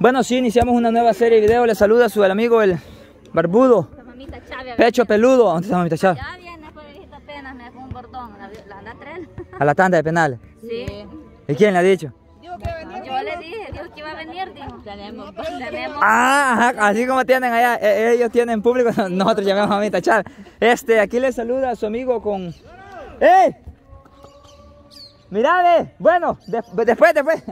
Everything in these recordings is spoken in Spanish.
Bueno, sí, iniciamos una nueva serie de videos. Le saluda a su amigo el barbudo. Pecho peludo. ¿Dónde está mamita Chávez? Ya viene por visita apenas, me con un bordón, la, la, tren. A la tanda de penales. Sí. ¿Y quién le ha dicho? Yo le dije, dijo que iba a venir, dijo. Tenemos, tenemos. Ah, ajá, así como tienen allá, eh, ellos tienen público, nosotros llamamos a mamita Chávez. Este, aquí le saluda a su amigo con... ¡Eh! Mira, ve. Bueno, de- después, después.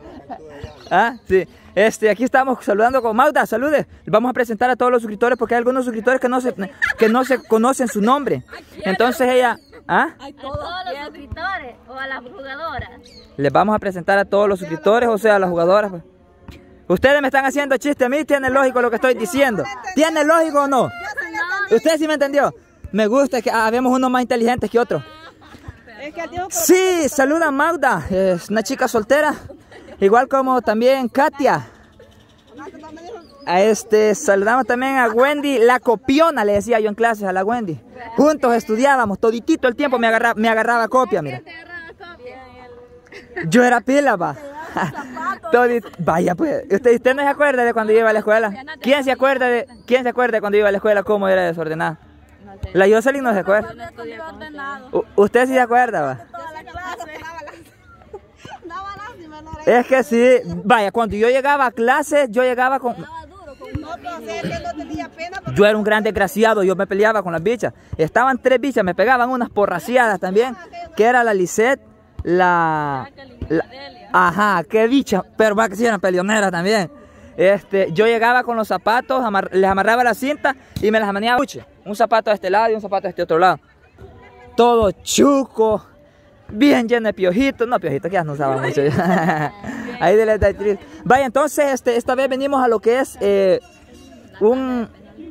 ah, sí. Este, aquí estamos saludando con Mauda, salude. Vamos a presentar a todos los suscriptores porque hay algunos suscriptores que no se, que no se conocen su nombre. Entonces ella, ¿ah? A todos los suscriptores o a las jugadoras. Les vamos a presentar a todos los suscriptores, o sea, a las jugadoras. pues. Ustedes me están haciendo chiste a mí, tiene lógico lo que estoy diciendo. ¿Tiene lógico o no? ¿Usted sí me entendió? Me gusta que ah, vemos unos más inteligentes que otros. Sí, saluda a Magda, es una chica soltera, igual como también Katia. A este, saludamos también a Wendy, la copiona, le decía yo en clases a la Wendy. Juntos estudiábamos, toditito el tiempo me agarraba, me agarraba copia, mira. Yo era pila, va. Vaya, pues. ¿Usted, ¿Usted no se acuerda de cuando yo iba a la escuela? ¿Quién se acuerda de, quién se acuerda de cuando iba a la escuela cómo era desordenada? La Jocelyn no se acuerda. U- ¿Usted sí se acuerda, va? Es que sí. Vaya, cuando yo llegaba a clase, yo llegaba con... Yo era un gran desgraciado, yo me peleaba con las bichas. Estaban tres bichas, me pegaban unas porraciadas también, que era la Lisette, la... la- ajá, qué bicha, pero va que sí eran peleoneras también. Este, yo llegaba con los zapatos, amar- les amarraba la cinta y me las amaneaba. Un zapato de este lado y un zapato de este otro lado. Todo chuco, bien lleno de piojitos. No, piojitos que ya no usaban mucho. Ahí de la actriz. Vaya, entonces, este, esta vez venimos a lo que es eh, un,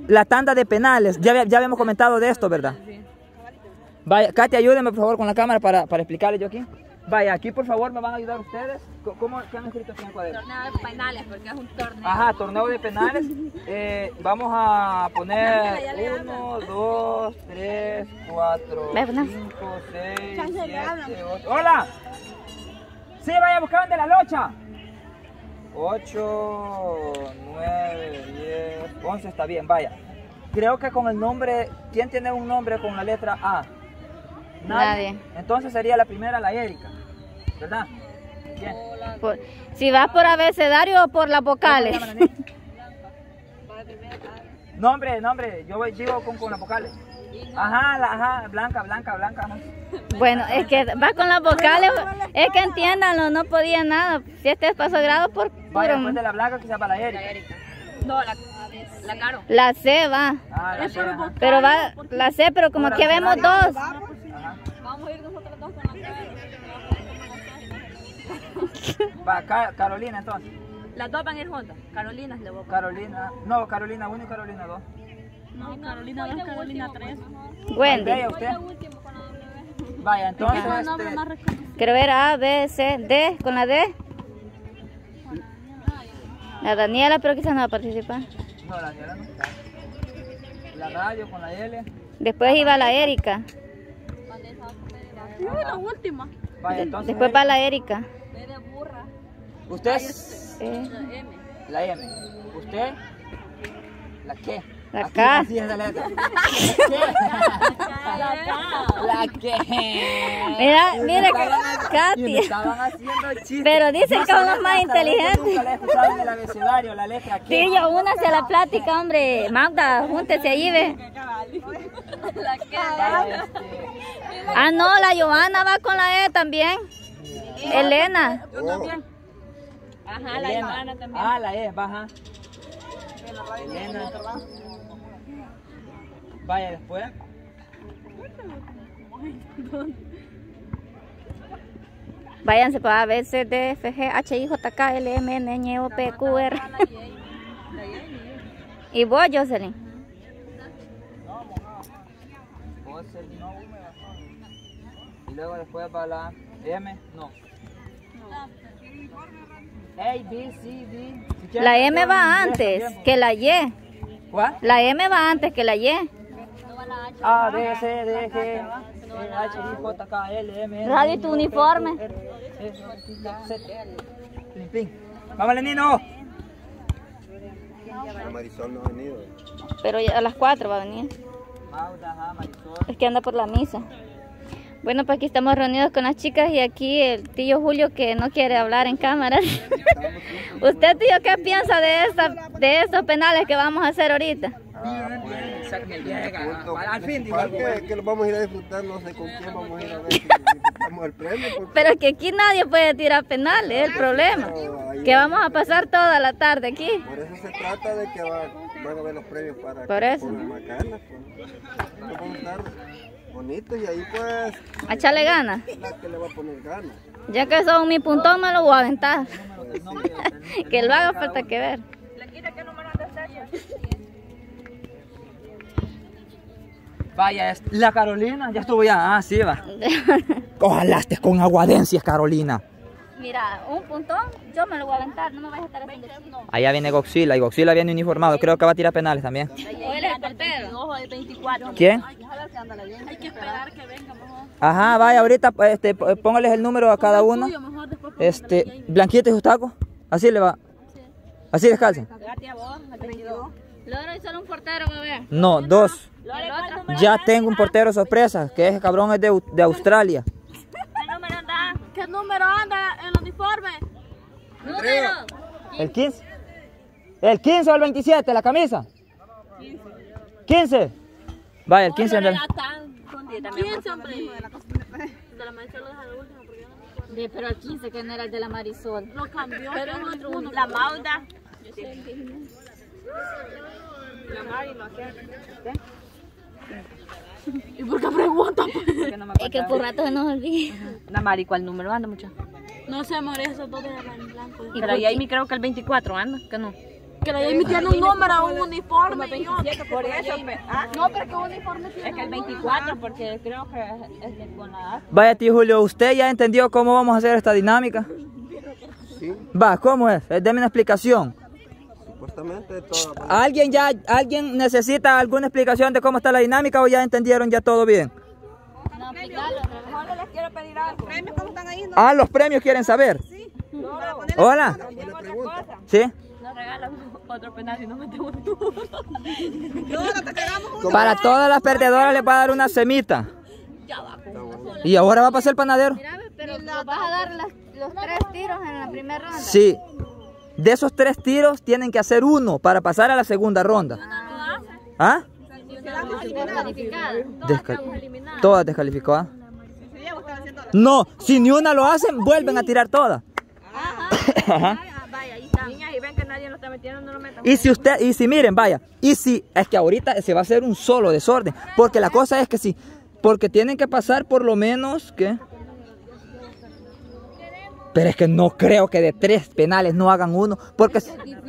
la tanda de penales. Ya, ya habíamos comentado de esto, ¿verdad? Vaya, Katy, ayúdeme por favor con la cámara para, para explicarle yo aquí. Vaya, aquí por favor me van a ayudar ustedes. ¿Cómo qué han escrito aquí en el cuaderno? Torneo de penales, porque es un torneo. Ajá, torneo de penales. Eh, vamos a poner 1, 2, 3, 4, Ve, poner. 5, 6, 7, 8. ¡Hola! Sí, vaya, buscaban de la locha. 8, 9, 10, 11 está bien, vaya. Creo que con el nombre, ¿quién tiene un nombre con la letra A? Nadie. Entonces sería la primera la Erika, ¿verdad? Bien. Por- si vas por abecedario o por las vocales. Nombre, nombre, yo voy- digo con, con las vocales. Ajá, la, ajá, blanca, blanca, blanca. Ajá. Bueno, es que vas con las vocales, es que entiéndanlo, no podía nada. Si este es paso grado por Vaya, después de la blanca se llama la Erika. No, la, la Caro. La C va. Ah, la C, ajá. Pero va la C, pero como aquí vemos dos. Va, Ca- Carolina entonces. Las dos van a ir juntas. Carolina es la boca. Carolina, no, Carolina 1 y Carolina 2. No, Carolina 2, Carolina 3. Wendy. Vaya usted. Vaya, entonces, este, Quiero ver A, B, C, D, con la D. La Daniela, pero quizás no va a participar. no, la Daniela no está. La radio con la L. Después iba la Erika. la última. Vaya, entonces, Después va la Erika. Usted es Eh, la M. Usted, la qué. La Aquí, K. así es la letra. La K. La qué. Mira, mira, Y me Katy. estaban haciendo chistes. Pero dicen No que son sabía los más hasta la la abecedario, la letra qué. Sí, yo una se la plática, hombre. Magda, júntese ahí, ve. Vaya, este, Ah, no, la Johanna va con la E también. Elena. Ajá, la Elena. Ivana también. Ah, la E, baja. Elena. Vaya, después. Váyanse para B, C, D, F, G, H, I, J, K, L, M, N, Ñ, O, P, Q, R. ¿Y vos, Jocelyn? Y luego después va la M, no. La M va antes que la Y. La M va antes que la Y. A, B, C, D, G, H, I, J, K, L, M, N, Radio, tu uniforme. ¡Vámonos, Nino! Marisol no ha venido. Pero a las 4 va a venir. Es que anda por la misa. Bueno, pues aquí estamos reunidos con las chicas y aquí el tío Julio que no quiere hablar en cámara. ¿Usted, tío, qué piensa de, esta, de estos penales que vamos a hacer ahorita? Punto principal que, que lo vamos a ir a disfrutar, no sé con quién vamos a ir a ver si el premio. porque- Pero que aquí nadie puede tirar penales, es el problema. Que vamos a pasar toda la tarde aquí. Por eso se trata de que va- van a ver los premios para Por que eso. más ganas. Pues. Nos Vamos a estar y ahí pues A echarle ganas. la que le va a poner ganas. Ya que son mi puntón me lo voy a aventar. que lo haga falta que ver. Vaya, es- la Carolina ya estuvo ya. Ah, sí, va. Ojalá estés con aguadencias, Carolina. Mira, un puntón yo me lo voy a aventar, no me vas a estar haciendo chico. Allá viene Goxila y Goxila viene uniformado. Creo que va a tirar penales también. O él es el portero. Ojo, el 24. ¿Quién? Hay que esperar que venga mejor. Ajá, vaya, ahorita este, p- póngales el número a cada uno. Este, Blanquito y sus tacos. Así le va. Así descalzan. pegarte a vos, al 22. Loro y solo un portero, bebé. No, dos. Ya tengo un portero sorpresa, que ese cabrón es de, de Australia. Número anda en el uniforme? Número. ¿El 15? ¿El 15 o el 27, la camisa? 15. Vaya, el 15 anda. ¿Quién siempre? De la maestra lo deja de último porque yo no me acuerdo. Pero el 15 que no era el de la Marisol. Lo cambió. Pero es otro uno. La Mauda. La Mari no sé. ¿Y por qué pregunta? Es que por rato se nos olvida. La Mari, ¿cuál número anda, muchacha? No sé, María, esos dos de la en blanco. Pero ahí Amy creo que el 24 anda, que no. Que la Amy tiene un número, un uniforme. Por eso, No, pero que un uniforme tiene. Es que el 24, porque creo que es de con la. Vaya, tío Julio, ¿usted ya entendió cómo vamos a hacer esta dinámica? Sí, Va, ¿cómo es? Eh, Deme una explicación. Supuestamente toda. ¿Alguien ya, alguien necesita alguna explicación de cómo está la dinámica o ya entendieron ya todo bien? No, explicarlo. les quiero pedir algo. Ah, los premios quieren saber. Hola. Buena pregunta. ¿Sí? Nos regalan otro penal y nos metemos tú. Para todas las perdedoras les va a dar una semita. Y ahora va a pasar el panadero. Mira, pero nos vas a dar las- los tres tiros en la primera ronda. Sí. De esos tres tiros tienen que hacer uno para pasar a la segunda ronda. ¿Ah? Descalificada. Descal- todas descalificó, ¿ah? No, si ni una lo hacen, vuelven a tirar todas. Ajá. Niñas, y que lo no lo si usted, y si miren, vaya, y si, es que ahorita se va a hacer un solo desorden, porque la cosa es que si, porque tienen que pasar por lo menos, ¿qué? Pero es que no creo que de tres penales no hagan uno, porque si- Vaya,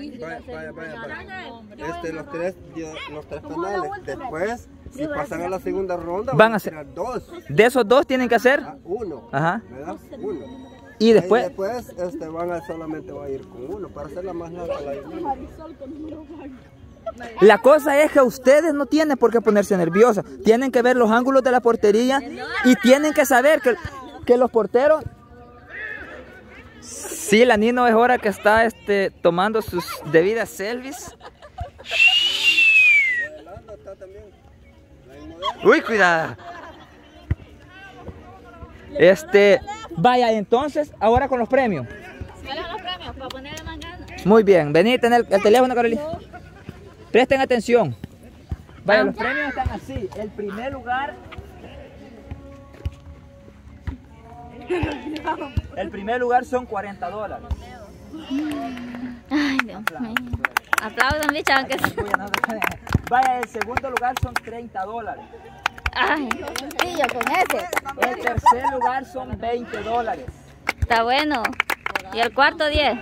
vaya, vaya. vaya. Este, los tres, los tres penales. Después, si pasan a la segunda ronda, Van a ser- dos. de esos dos tienen que hacer, Ah, uno. Ajá. ¿Verdad? Uno. y Y después, después este, van a solamente va a ir con uno para hacerla más larga la la cosa es que ustedes no tienen por qué ponerse nerviosos, tienen que ver los ángulos de la portería y tienen que saber que, que los porteros Sí, la Nino es hora que está este, tomando sus debidas selfies. Uy, cuidado. Este, vaya, entonces, ahora con los premios. ¿Cuáles son los premios? Para ponerle más ganas. Muy bien, vení, tener el teléfono, Carolina. Presten atención. Vaya, los premios están así. El primer lugar. El primer lugar son 40 dólares. Ay, Dios mío. Aplaudan, aunque sea. Vaya, el segundo lugar son 30 dólares. Ay, sí, yo con ese. El tercer lugar son 20 dólares. Está bueno. Y el cuarto, 10.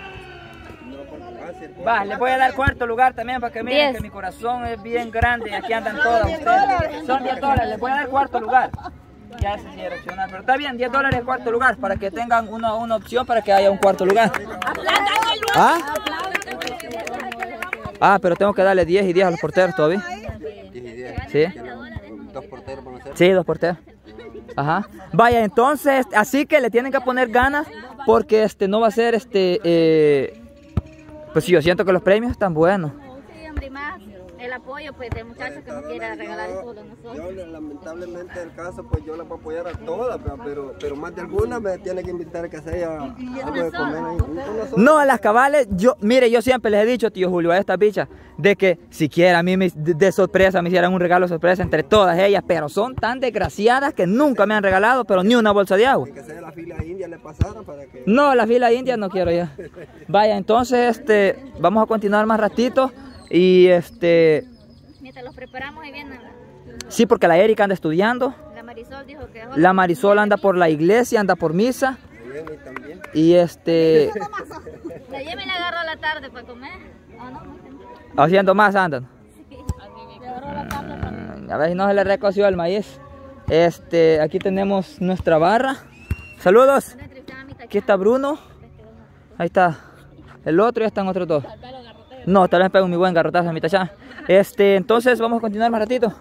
Va, les voy a dar cuarto lugar también para que miren Diez. que mi corazón es bien grande y aquí andan todas ustedes. Son 10 dólares, les voy a dar cuarto lugar. Ya era opcional, pero está bien, 10 dólares el cuarto lugar para que tengan una, una opción para que haya un cuarto lugar. ¿Ah? Ah, pero tengo que darle 10 y 10 a los porteros todavía. Diez y diez. Sí. Dos porteros van a ser. Sí, dos porteros. Ajá. Vaya, entonces, así que le tienen que poner ganas porque este no va a ser este. eh, pues sí, yo siento que los premios están buenos. Sí, hombre, y el apoyo pues del muchacho que nos quiera regalar el fútbol nosotros. Yo lamentablemente el caso pues yo la voy a apoyar a todas, pero, pero más de alguna me tiene que invitar a que sea algo de comer ahí. No, a las cabales, yo, mire, yo siempre les he dicho, tío Julio, a estas bichas, de que siquiera a mí me, de, sorpresa me hicieran un regalo sorpresa entre todas ellas, pero son tan desgraciadas que nunca me han regalado, pero ni una bolsa de agua. Que sea la fila india le pasaron para que... No, la fila india no quiero ya. Vaya, entonces, este, vamos a continuar más ratito. Y este... Mientras los preparamos y vienen. Sí, porque la Erika anda estudiando. La Marisol dijo que... La Marisol anda por la iglesia, anda por misa. Y este... La Yemi le agarró la tarde para comer. Haciendo más andan. A ver si no se le recoció el maíz. Este, aquí tenemos nuestra barra. Saludos. Aquí está Bruno. Ahí está el otro y están otros dos. No, tal vez pego mi buen garrotazo a mi tacha. Este, entonces vamos a continuar más ratito.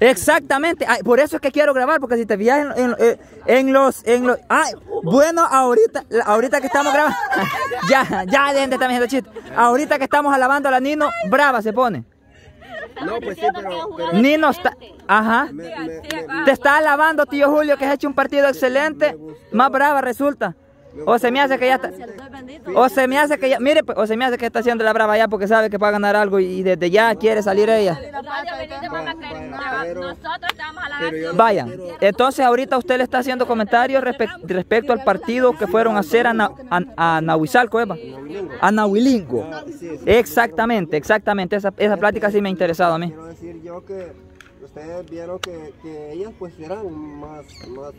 Exactamente, por eso es que quiero grabar, porque si te fijas en, los, en los, ay, bueno, ahorita, ahorita que estamos grabando, ya, ya, gente está viendo chiste, ahorita que estamos alabando a la Nino, brava se pone. No, pues sí, pero, Nino está, ajá, te está alabando tío Julio que has hecho un partido excelente, más brava resulta. O se me hace que ya está. O se me hace que ya. Mire, pues, o se me hace que está haciendo la brava ya porque sabe que va a ganar algo y desde ya quiere salir ella. Vaya, entonces ahorita usted le está haciendo comentarios respecto al partido que fueron a hacer a, a, Nahuizalco, Eva. A Nahuilingo. Exactamente, exactamente. Esa, esa plática sí me ha interesado a mí. Quiero decir yo que ustedes vieron que, que ellas pues eran más, más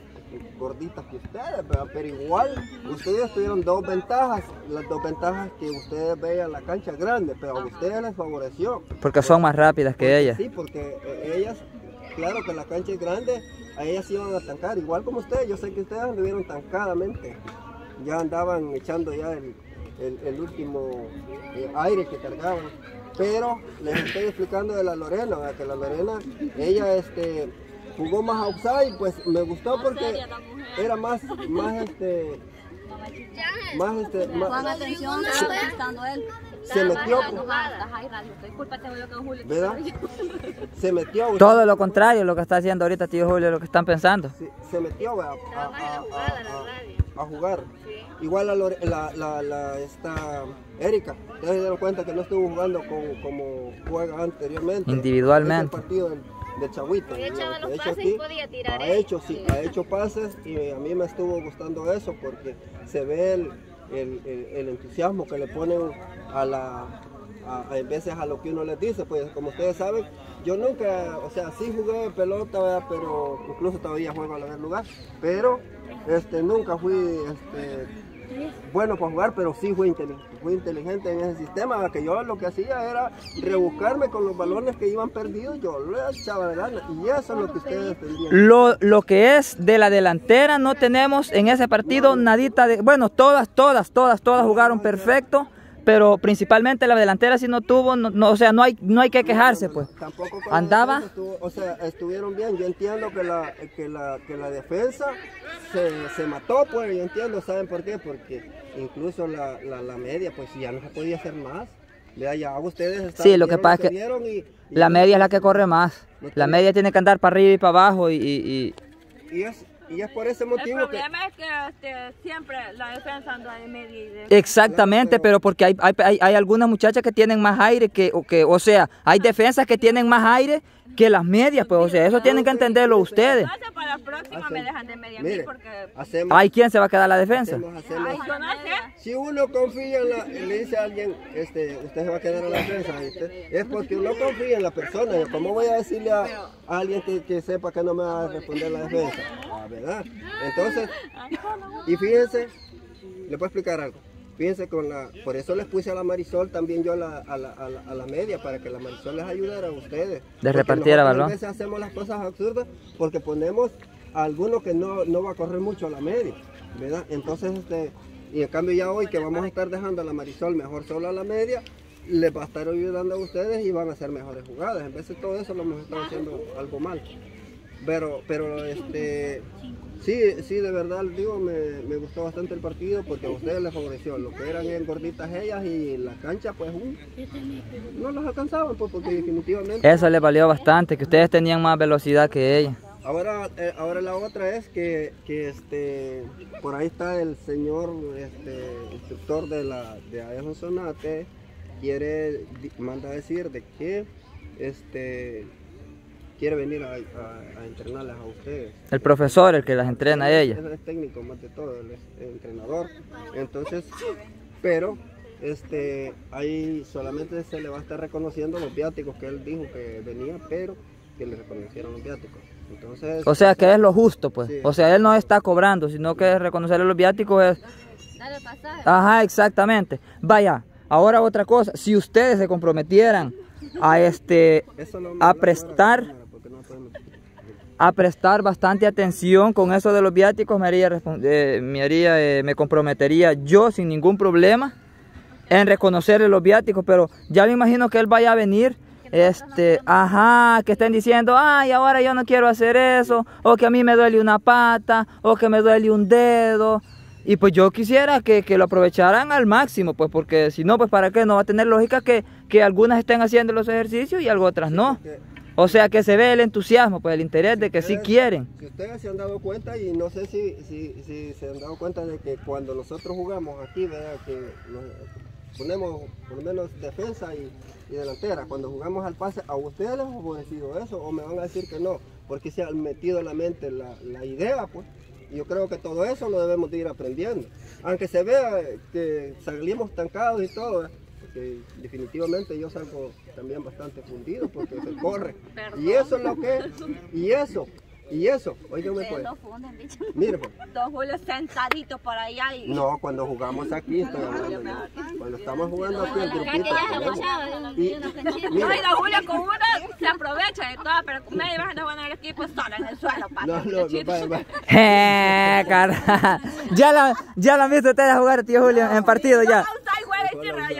gorditas que ustedes, pero igual ustedes tuvieron dos ventajas, las dos ventajas que ustedes veían la cancha grande, pero a ustedes les favoreció. Porque son más rápidas que ellas. Sí, porque eh, ellas, claro que la cancha es grande, a ellas iban a tancar, igual como ustedes, yo sé que ustedes anduvieron tancadamente, ya andaban echando ya el, el, último eh, aire que cargaban. Pero les estoy explicando de la Lorena, que la Lorena, ella este jugó más outside, pues me gustó porque era más, más este, más este, más, atención, él. Se metió, ¿verdad? Se metió. Todo lo contrario, lo que está haciendo ahorita tío Julio, lo que están pensando. se metió a, a, jugar. Igual la, la, la, esta Erika, ya se dieron cuenta que no estuvo jugando como, como juega anteriormente. Individualmente de Chahuito. De hecho, los pases podía tirar. Ha hecho, sí, ha hecho pases y a mí me estuvo gustando eso porque se ve el, el, el, entusiasmo que le ponen a la, a, veces a lo que uno les dice, pues como ustedes saben, yo nunca, o sea, sí jugué pelota, pero incluso todavía juego a la lugar, pero este, nunca fui este, bueno para jugar, pero sí fui inteligente, fui inteligente en ese sistema, que yo lo que hacía era rebuscarme con los balones que iban perdidos, yo lo echaba de gana, y eso es lo que ustedes tendrían. Lo, lo que es de la delantera, no tenemos en ese partido nadita de, bueno, todas, todas, todas, todas jugaron perfecto, pero principalmente la delantera si no tuvo, no, o sea, no hay, no hay que quejarse, pues. Tampoco Andaba. o sea, estuvieron bien. Yo entiendo que la, que la, que la defensa se, se, mató, pues, yo entiendo, ¿saben por qué? Porque incluso la, la, media, pues, ya no se podía hacer más. Ya ustedes sí, lo que pasa es que, la media es la que corre más. la media tiene que andar para arriba y para abajo y... y, y... es, y es por ese motivo el problema es que este, siempre la defensa anda de media y de... Exactamente, pero porque hay, hay, hay, algunas muchachas que tienen más aire, que, o, que, o sea, hay defensas que tienen más aire que las medias, pues, o sea, eso tienen que entenderlo ustedes. Para la próxima me dejan de media mire, porque... ¿Hay quién se va a quedar la defensa? si uno confía en la, le dice a alguien, este, usted se va a quedar en la defensa, es porque uno confía en la persona. ¿Cómo voy a decirle a, alguien que, que, sepa que no me va a responder la defensa? Ah, ¿Verdad? Entonces, y fíjense, le puedo explicar algo. Fíjense con la, por eso les puse a la Marisol también yo a la, a la, a la, media, para que la Marisol les ayudara a ustedes. De repartiera balón. A veces hacemos las cosas absurdas porque ponemos a alguno que no, no va a correr mucho a la media, ¿verdad? Entonces, este, y en cambio ya hoy que vamos a estar dejando a la Marisol mejor solo a la media, les va a estar ayudando a ustedes y van a hacer mejores jugadas. En vez de todo eso lo hemos estado haciendo algo mal. Pero, pero este, sí, sí, de verdad, digo, me, me gustó bastante el partido porque a ustedes les favoreció. Lo que eran bien gorditas ellas y la cancha, pues, uh, no los alcanzaban, pues, porque definitivamente... Eso le valió bastante, que ustedes tenían más velocidad que ella. Ahora, eh, ahora la otra es que, que, este, por ahí está el señor este, instructor de la de Sonate, quiere, manda a decir de que este, quiere venir a, a, entrenarlas a ustedes. El profesor, el que las entrena a ella. es técnico más de todo, él es entrenador. Entonces, pero este, ahí solamente se le va a estar reconociendo los viáticos que él dijo que venía, pero que le reconocieron los viáticos. Entonces, o sea que es lo justo, pues. O sea, él no está cobrando, sino que reconocerle los viáticos es... Dale pasaje. Ajá, exactamente. Vaya, ahora otra cosa, si ustedes se comprometieran a este a prestar a prestar bastante atención con eso de los viáticos me haría, eh, me, haría eh, me comprometería yo sin ningún problema en reconocerle los viáticos pero ya me imagino que él vaya a venir este, ajá, que estén diciendo, ay, ahora yo no quiero hacer eso, o que a mí me duele una pata, o que me duele un dedo. Y pues yo quisiera que, lo aprovecharan al máximo, pues porque si no, pues para qué, no va a tener lógica que, algunas estén haciendo los ejercicios y algo otras no. O sea que se ve el entusiasmo, pues el interés de que sí quieren. Si ustedes se han dado cuenta, y no sé si, si, se han dado cuenta de que cuando nosotros jugamos aquí, ¿verdad? que ponemos por lo menos defensa y, delantera. Cuando jugamos al pase, ¿a ustedes les ha favorecido eso o me van a decir que no? Porque se han metido en la mente la, idea, pues. Y yo creo que todo eso lo debemos de ir aprendiendo. Aunque se vea que salimos estancados y todo, ¿eh? Definitivamente yo salgo también bastante fundido porque se corre. Y eso es lo que, y eso y eso, oígame pues. Mire pues. Don Julio sentadito por allá. Y... No, cuando jugamos aquí, estoy Cuando estamos jugando aquí el grupito. Y, no, y Don Julio con uno se aprovecha de todo, pero con medio van a jugar el equipo solo en el suelo. No, no, no, va, Eh, cara. Ya la, ya la han visto ustedes jugar, tío Julio, en partido ya.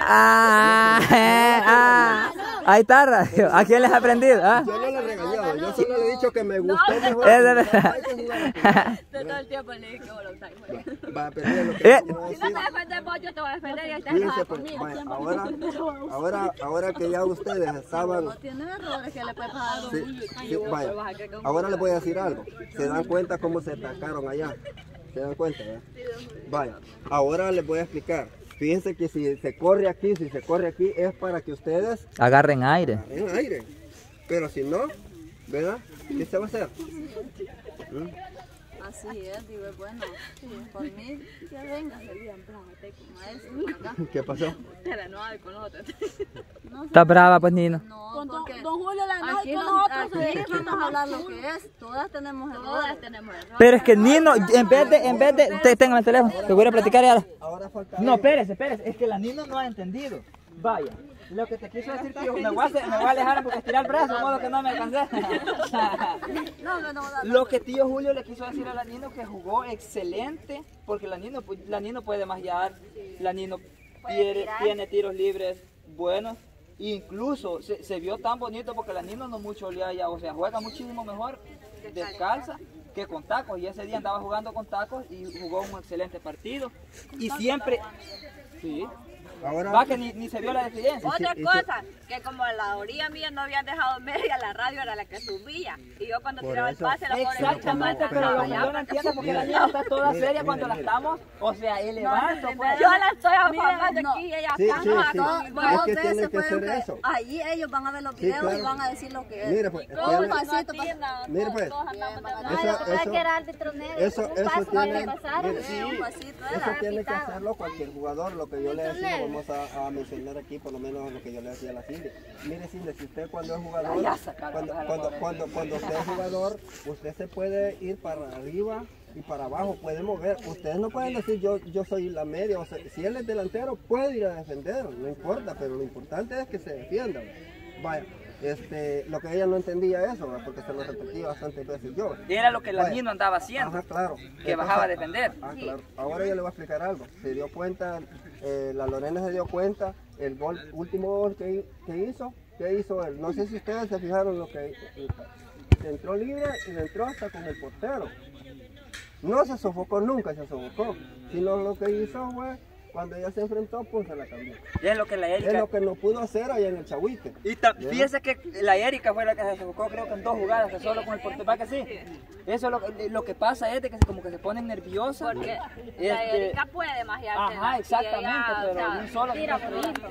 Ah, eh, ah. Ahí está, ¿a quién les ha aprendido? ¿Ah? Yo no le he regañado, yo solo le he dicho que me gustó no, mejor. Es verdad. Todo el tiempo le dije que vos Va a perder lo que eh. Si no te defendes vos, yo te voy a defender y ahí estás Fíjense, pues, ahora, ahora, ahora que ya ustedes estaban... No tienen errores que le puede pasar a sí, sí, vaya, ahora les voy a decir algo. ¿Se dan cuenta cómo se atacaron allá? ¿Se dan cuenta? Eh? Vaya, ahora les voy a explicar. Fíjense que si se corre aquí, si se corre aquí, es para que ustedes agarren aire. Agarren aire. Pero si no, ¿verdad? ¿Qué se va a hacer? ¿Mm? Así es, digo, bueno, por mí que venga el día en como ¿Qué pasó? Pero no hay con otros. ¿Estás brava, pues, Nino? No, con don Julio la no con nosotros, aquí vamos a hablar lo que es. Todas tenemos errores. Todas tenemos errores. Pero es que Nino, en vez de, en vez de, te, el teléfono, te voy a platicar ahora. Ahora falta. No, espérese, espérese, es que la Nino no ha entendido. Vaya. Lo que te quiso decir, tío, me voy a, me voy a alejar porque estirar el brazo, de modo que no me alcancé. no, no, no, Lo que tío Julio le quiso decir a la Nino que jugó excelente, porque la Nino, la Nino puede magiar, la Nino tiene, tiene tiros libres buenos. Incluso se, se, vio tan bonito porque la Nino no mucho le haya, o sea, juega muchísimo mejor descalza que con tacos. Y ese día andaba jugando con tacos y jugó un excelente partido. Y siempre... Sí. Ahora, Va que ni, ni, se vio la diferencia. Otra cosa, que como la orilla mía no habían dejado media, la radio era la que subía. Y yo cuando tiraba el pase, la pobre Exactamente, pero lo que yo no entiendo porque la niña está toda seria cuando la estamos, o sea, elevando. Pues. Yo la estoy afamando aquí y ella sí, sí, sí. Bueno, es que tiene que ser eso. Allí ellos van a ver los videos y van a decir lo que es. Mire pues, un pasito Mire pues, eso, eso, eso tiene, eso tiene que hacerlo cualquier jugador, lo que yo le decía vamos a, mencionar aquí por lo menos lo que yo le decía a la Cindy. Mire Cindy, si usted cuando es jugador, cuando, cuando, cuando, cuando usted es jugador, usted se puede ir para arriba y para abajo, puede mover. Ustedes no pueden decir yo, yo soy la media, o sea, si él es delantero puede ir a defender, no importa, pero lo importante es que se defienda. Vaya. Este, lo que ella no entendía eso, porque se lo repetía bastantes veces yo. Y era lo que la niña andaba haciendo. Ajá, claro. Que bajaba a defender. Ah, claro. Ahora yo le voy a explicar algo. Se dio cuenta, eh, la Lorena se dio cuenta, el gol, último gol que, que hizo, ¿qué hizo él? No sé si ustedes se fijaron lo que entró libre y entró hasta con el portero. No se sofocó nunca, se sofocó, sino lo que hizo fue cuando ella se enfrentó, pues se la cambió. Y es lo que la Erika... Es lo que no pudo hacer allá en el Chahuite. Y fíjese que la Erika fue la que se enfocó creo que en dos jugadas, que solo con el portero, que sí? Eso lo, lo que pasa es de que como que se ponen nerviosas. Porque este, la Erika puede magiar. Ajá, exactamente, pero un solo...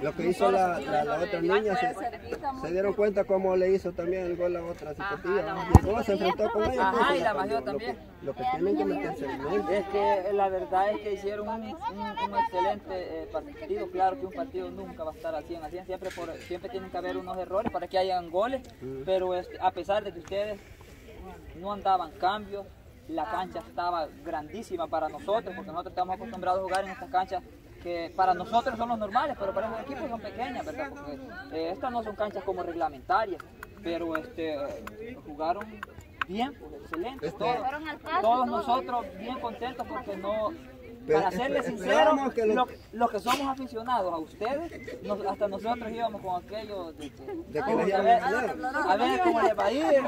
Lo que hizo la, la, otra niña, se, se, dieron cuenta cómo le hizo también el gol a la otra cipetilla. se enfrentó con ella. Ajá, pues, y la magió también. Lo que, tienen que meterse en Es que la verdad es que hicieron un, un eh, partido. Claro que un partido nunca va a estar al 100 al 100, siempre, por, siempre tienen que haber unos errores para que hayan goles, pero este, a pesar de que ustedes no andaban cambios, la cancha estaba grandísima para nosotros, porque nosotros estamos acostumbrados a jugar en estas canchas que para nosotros son los normales, pero para los equipos son pequeñas, ¿verdad? Porque eh, estas no son canchas como reglamentarias, pero este, jugaron bien, pues, excelente. Este, todos nosotros bien contentos porque no, para serles sinceros, los lo, que somos aficionados a ustedes, hasta nosotros íbamos con aquello de, que, a, ver, a ver cómo les va a ir.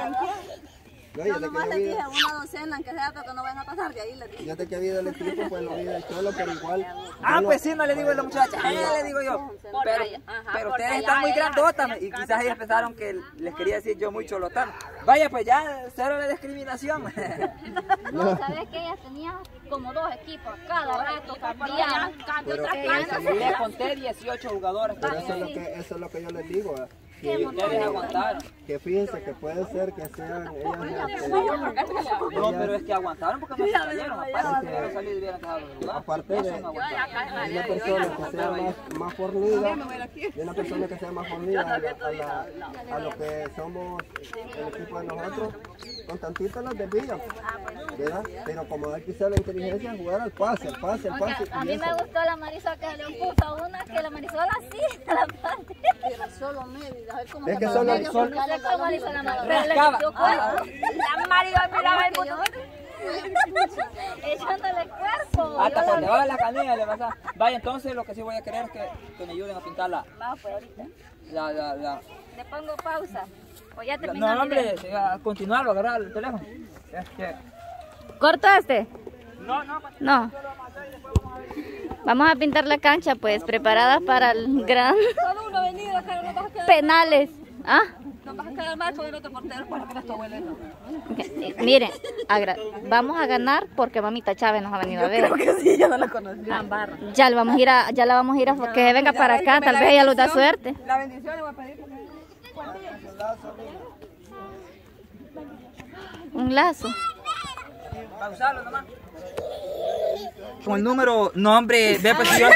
No, yo nomás le dije una docena, que sea, pero no van a pasar de ahí, le dije. Fíjate que ha habido el equipo, pues lo vi del cholo, pero igual... Ah, pues sí, no le digo a la muchacha, eh, le digo yo. Pero, pero ustedes están muy grandotas y quizás ellas pensaron que les quería decir yo muy cholotano. Vaya, pues ya, cero de discriminación. No, ¿sabes que ellas tenían como dos equipos, cada rato cambiaban, cambio tras cambio. Les conté 18 jugadores. Pero eso es, lo que, eso es lo que yo les digo, que aguantaron. Que fíjense que puede ser que sean ellas No, pero es que aguantaron porque no salieron. Aparte de lugar. Aparte de, una persona que sea más, más fornida, de una persona que sea más fornida a, la, a, lo que somos el equipo de nosotros, con tantito las desvían. ¿verdad? Pero como hay que usar la inteligencia, jugar al pase, al pase, al pase. A mí me gustó la Marisol que le puso una que la Marisol así, la parte. Solo medio es que solo el sol. No sé cómo le hizo la mano. La Mario miraba el mundo. Echándole cuerpo. Hasta por debajo de la canilla le pasa. Vaya, entonces lo que sí voy a querer es que, que me ayuden a pintarla. Vamos, pues ahorita. La, la, la. Le pongo pausa. O ya terminó. No, hombre, a continuarlo, agarrar el teléfono. Es que... ¿Cortaste? No, no. No. Vamos a pintar la cancha, pues, preparada para el gran penales. ¿Ah? No vas a quedar mal con el otro portero porque tu abuelo. Miren, vamos a ganar porque mamita Chávez nos ha venido a ver. Creo que sí, ya no la conocía. Ya, la vamos a ir a, ya la vamos a ir a que venga para acá, tal vez ella nos da suerte. La bendición le voy a pedir. Un lazo. Pausalo nomás. Con el número, nombre, ve pues yo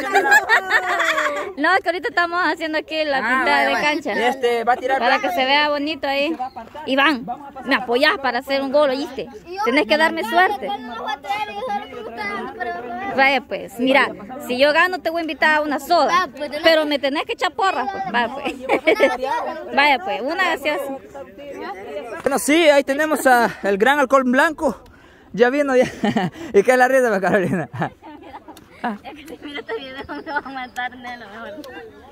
No, que ahorita estamos haciendo aquí la ah, pintada de cancha. Este, va a tirar para que se vea bonito ahí. Iván, me apoyas para hacer un gol, ¿oíste? Tenés que darme suerte. Vaya pues, mira, si yo gano te voy a invitar a una soda, pero me tenés que echar porras, pues. Vaya pues. Vaya pues, una gaseosa. Bueno, sí, ahí tenemos a el gran alcohol blanco. Ya vino ya. ¿Y qué es la risa, Carolina? Es que si mira este video me va a matar Nelo mejor.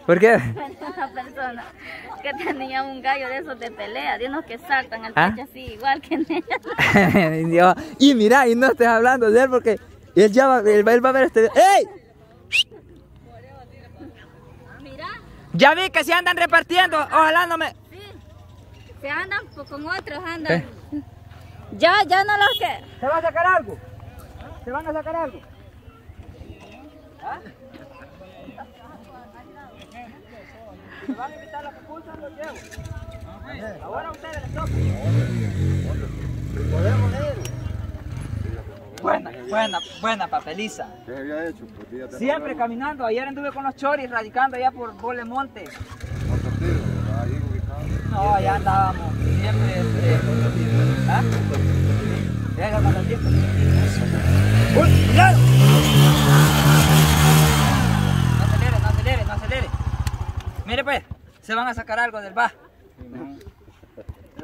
¿Por qué? Una persona que tenía un gallo de esos de pelea, de unos que saltan al ¿Ah? pecho así, igual que Nelo. y mira, y no estés hablando de él porque él ya va, él va, él va a ver este video. ¡Ey! Mira. Ya vi que se andan repartiendo, ojalá no me... Sí, se andan pues, con otros, andan... ¿Eh? Ya, ya no los que... ¿Se va a sacar algo? ¿Se van a sacar algo? ¿Ah? ¿Se van a invitar a la pupusas? Los llevo. Ahora ustedes les toca. Podemos ir. Buena, buena, buena papeliza. ¿Qué había hecho? Siempre caminando. Ayer anduve con los choris radicando allá por Bolemonte. ¿Ahí ubicado? No, allá andábamos. Siempre. Este, ¿Ah? Cuando el tiempo. ¡Uy, cuidado! No acelere, no acelere, no acelere. Mire pues, se van a sacar algo del bar.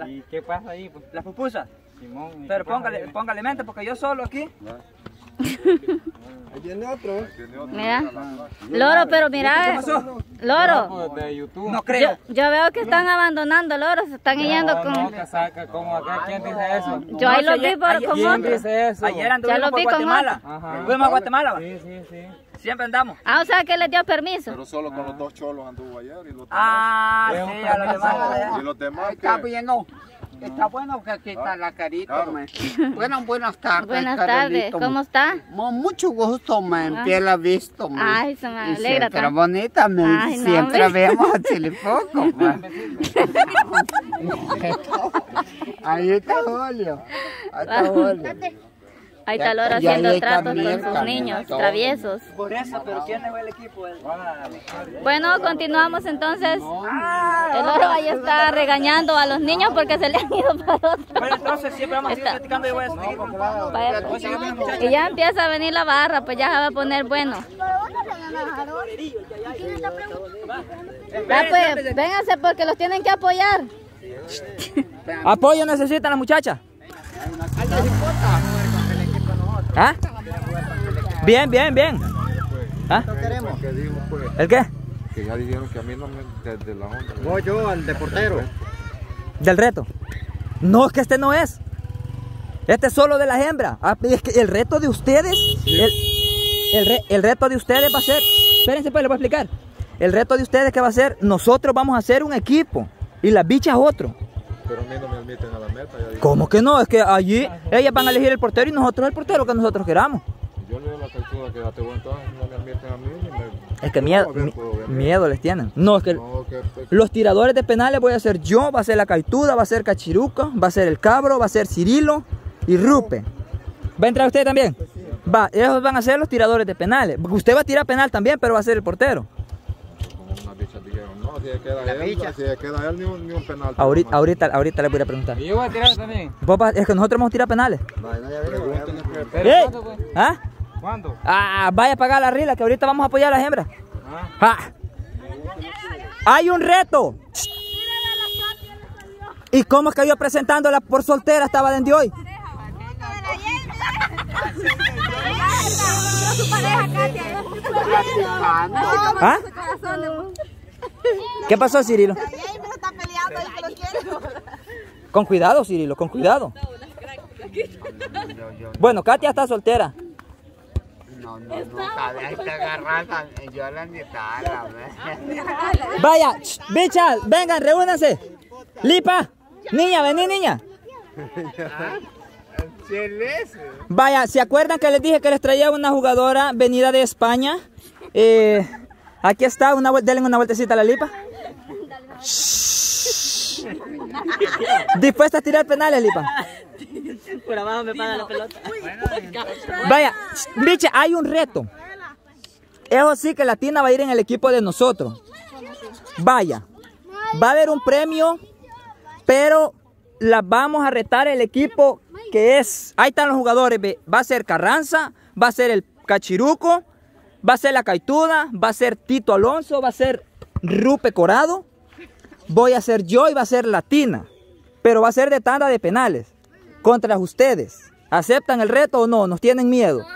¿Y qué pasa ahí? Pues? Las pupusas. Pero póngale, póngale mente porque yo solo aquí. Tiene otro. Mira. Loro, pero mira. Loro. De YouTube. No creo. yo veo que están abandonando loros, se están yendo No, con... no, que saca como acá. ¿Quién dice eso? Yo ahí No, los vi por, con ¿Quién otros. dice eso? Ayer anduvimos lo por Guatemala. Fuimos a Guatemala. Sí, sí, sí. Siempre andamos. Ah, o sea que les dio permiso. Pero solo con los dos cholos anduvo ayer y los demás. Ah, Es un sí, a los demás. Y los demás Está que bueno. Está bueno que aquí está la carita, Claro. Bueno, buenas tardes, Buenas tardes, Carolito, ¿cómo está? Mucho gusto, me. En pie la visto, me. Ay, se me alegra Siempre bonita, me. Ay, no, siempre vemos a Chilipoco. Ahí está Julio. Ahí está Julio. Ahí está Loro haciendo tratos con sus niños todo. traviesos. Por eso, pero ¿quién es el equipo? Bueno, continuamos entonces. El Loro ahí está regañando a los niños porque se le han ido para otro. Bueno, entonces siempre vamos a seguir platicando los muchachos. Y ya empieza a venir la barra, pues ya se va a poner bueno. Va, pues, vénganse porque los tienen que apoyar. Apoyo necesitan las muchachas. ¿Ah? Bien, bien, bien. ¿Ah? ¿El qué? que ya dijeron que a mí no me desde la onda. Voy yo al de portero. Del reto. No, es que este no es. Este es solo de las hembras. Ah, es que el reto de ustedes, el, el, re- el reto de ustedes va a ser, espérense pues, les voy a explicar. El reto de ustedes que va a ser, nosotros vamos a hacer un equipo y las bichas otro. Pero a mí no me admiten a la meta. Ya. ¿Cómo que no? Es que allí ellas van a elegir el portero y nosotros el portero que nosotros queramos. Yo le doy la captura que entonces no me admiten a mí ni me. Es que miedo, ver, miedo les tienen. No, es que No, que, que- los tiradores de penales voy a ser yo, va a ser la Caituda, va a ser Cachiruca, va a ser el Cabro, va a ser Cirilo y Rupe. ¿Va a entrar usted también? Va, ellos van a ser los tiradores de penales. Usted va a tirar penal también, pero va a ser el portero. No, si se queda él, si se queda él ni un, ni un penal. Ahorita, ahorita, ahorita le voy a preguntar. Y yo voy a tirar también. Es que nosotros vamos a tirar penales. Pregúntenle que- ¿Pero ¡Ey! cuándo, pues? ¿Ah? ¿Cuándo? Ah, vaya a pagar la rila, que ahorita vamos a apoyar a las hembras. Ah. ¡Ah! Hay un reto. ¿Y cómo es que yo presentándola por soltera estaba desde hoy? ¿Ah? ¿Qué pasó, Cirilo? Con cuidado, Cirilo, con cuidado. Bueno, Katia está soltera. No, no, no, que agarras, yo la mitad, Vaya, ch, bichas, vengan, reúnanse. Lipa, niña, vení, niña. Vaya, ¿se acuerdan que les dije que les traía una jugadora venida de España? Eh, aquí está, una, denle una vueltecita a la Lipa. ¿Dispuesta a tirar penales, Lipa? Por abajo me paga la pelota. Vaya, ch, bicha, hay un reto. Eso sí que la Tina va a ir en el equipo de nosotros. Vaya, va a haber un premio, pero la vamos a retar el equipo que es. Ahí están los jugadores. ve, Va a ser Carranza, va a ser el Cachiruco, va a ser la Caituda, va a ser Tito Alonso, va a ser Rupe Corado, voy a ser yo y va a ser Latina. Pero va a ser de tanda de penales contra ustedes. ¿Aceptan el reto o no? ¿Nos tienen miedo?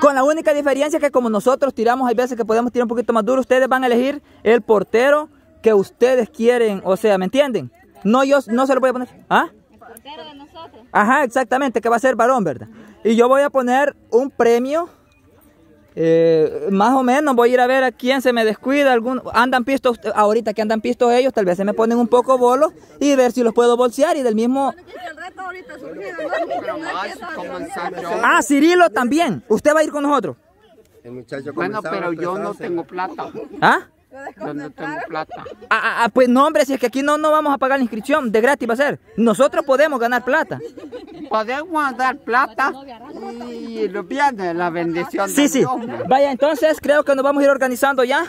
Con la única diferencia que como nosotros tiramos, hay veces que podemos tirar un poquito más duro, ustedes van a elegir el portero que ustedes quieren, o sea, ¿me entienden? No, yo no se lo voy a poner. ¿Ah? Ajá, exactamente, que va a ser varón, ¿verdad? Y yo voy a poner un premio, eh, más o menos, voy a ir a ver a quién se me descuida, algún, andan pistos, ahorita que andan pistos ellos, tal vez se me ponen un poco bolos y ver si los puedo bolsear y del mismo... Ah, Cirilo también, usted va a ir con nosotros. El muchacho Bueno, pero yo no tengo plata. ¿Ah? No tengo plata. Ah, ah, ah, pues no, hombre, si es que aquí no, no vamos a pagar la inscripción, de gratis va a ser. Nosotros podemos ganar plata. Podemos dar plata y lo viene la bendición Sí, de sí. Dios. Vaya, entonces creo que nos vamos a ir organizando ya.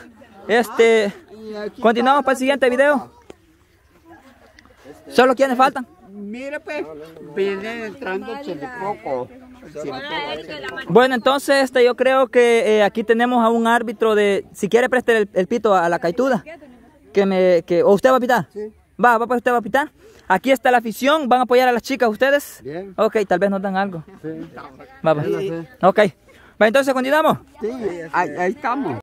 Este, continuamos para el siguiente video. ¿Solo quiénes faltan? Mire, pues, viene entrando Chilipoco. Bueno, entonces este, yo creo que eh, aquí tenemos a un árbitro de... Si quiere, preste el, el pito a la caituda. Que me, que, ¿O usted va a pitar? Va, va pues usted va a pitar. Aquí está la afición, ¿van a apoyar a las chicas ustedes? Bien. Ok, tal vez nos dan algo. Sí. Va, pues. Sí. Ok. Va, entonces continuamos. Sí, ahí, ahí estamos.